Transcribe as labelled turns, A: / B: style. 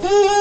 A: Ooh.